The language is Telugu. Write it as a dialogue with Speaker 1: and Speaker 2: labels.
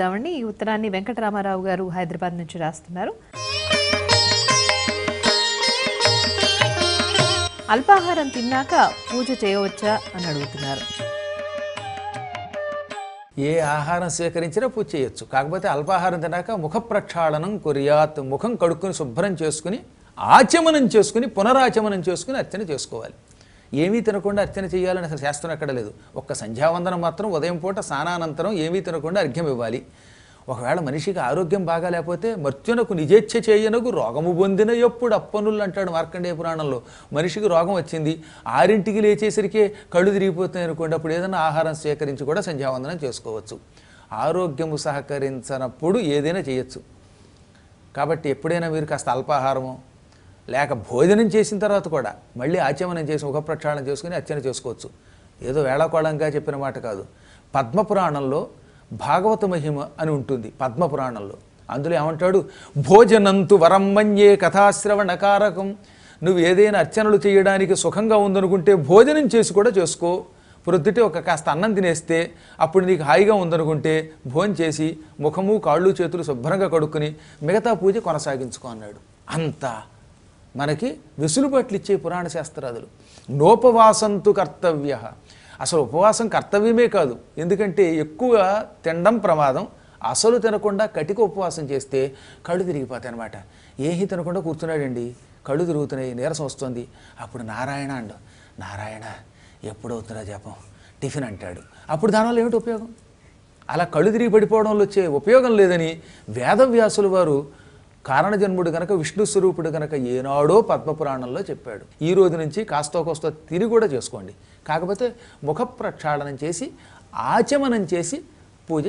Speaker 1: దావండి ఈ ఉత్తరాన్ని వెంకటరామారావు గారు హైదరాబాద్ నుంచి రాస్తున్నారు. అల్పాహారం తిన్నాక పూజ చేయవచ్చా అని అడుగుతున్నారు.
Speaker 2: ఏ ఆహారం స్వీకరించినా పూజ చేయొచ్చు. కాకపోతే అల్పాహారం తిన్నాక ముఖ ప్రక్షాళనం కొరియాత్ ముఖం కడుక్కుని శుభ్రం చేసుకుని ఆచమనం చేసుకుని పునరాచమనం చేసుకుని అర్చన చేసుకోవాలి. ఏమీ తినకుండా అర్చన చేయాలని అసలు శాస్త్రం ఎక్కడ లేదు. ఒక్క సంధ్యావందనం మాత్రం ఉదయం పూట స్నానానంతరం ఏమీ తినకుండా అర్ఘ్యం ఇవ్వాలి. ఒకవేళ మనిషికి ఆరోగ్యం బాగా లేకపోతే మర్త్యునకు నిజేచ్ఛ చేయనకు రోగము పొందిన ఎప్పుడు అప్పనులు అంటాడు మార్కండేయ పురాణంలో. మనిషికి రోగం వచ్చింది ఆరింటికి లేచేసరికి కళ్ళు తిరిగిపోతాయి అనుకోండి అప్పుడు ఏదైనా ఆహారం స్వీకరించి కూడా సంధ్యావందనం చేసుకోవచ్చు. ఆరోగ్యము సహకరించనప్పుడు ఏదైనా చేయొచ్చు. కాబట్టి ఎప్పుడైనా మీరు కాస్త అల్పాహారము లేక భోజనం చేసిన తర్వాత కూడా మళ్ళీ ఆచమనం చేసి ముఖ ప్రక్షాళన చేసుకుని అర్చన చేసుకోవచ్చు. ఏదో వేళాకోళంగా చెప్పిన మాట కాదు. పద్మపురాణంలో భాగవత మహిమ అని ఉంటుంది పద్మపురాణంలో. అందులో ఏమంటాడు? భోజనంతు వరం మన్యే కథాశ్రవణకారకం. నువ్వు ఏదైనా అర్చనలు చేయడానికి సుఖంగా ఉందనుకుంటే భోజనం చేసి కూడా చేసుకో. ప్రొద్దుటే ఒక కాస్త అన్నం తినేస్తే అప్పుడు నీకు హాయిగా ఉందనుకుంటే భోజనం చేసి ముఖము కాళ్ళు చేతులు శుభ్రంగా కడుక్కుని మిగతా పూజ కొనసాగించుకో అన్నాడు. అంత మనకి వెసులుబాట్లు ఇచ్చే పురాణ శాస్త్రాదులు. నోపవాసంతు కర్తవ్య. అసలు ఉపవాసం కర్తవ్యమే కాదు. ఎందుకంటే ఎక్కువ తినడం ప్రమాదం అసలు తినకుండా కటిక ఉపవాసం చేస్తే కళ్ళు తిరిగిపోతాయి అనమాట ఏమీ తినకుండా కూర్చున్నాడండి? కళ్ళు తిరుగుతున్నాయి నీరసం వస్తుంది. అప్పుడు నారాయణ అండు నారాయణ ఎప్పుడవుతుందా జపం? టిఫిన్ అంటాడు. అప్పుడు దానివల్ల ఏమిటి ఉపయోగం? అలా కళ్ళు తిరిగి పడిపోవడంలో వచ్చే ఉపయోగం లేదని వేదవ్యాసుల వారు కారణజన్ముడు గనక విష్ణు స్వరూపుడు గనక ఏనాడో పద్మపురాణంలో చెప్పాడు. ఈ రోజు నుంచి కాస్తో కోస్తో తిరిగి కూడా చేసుకోండి. కాకపోతే ముఖ ప్రక్షాళనం చేసి ఆచమనం చేసి పూజ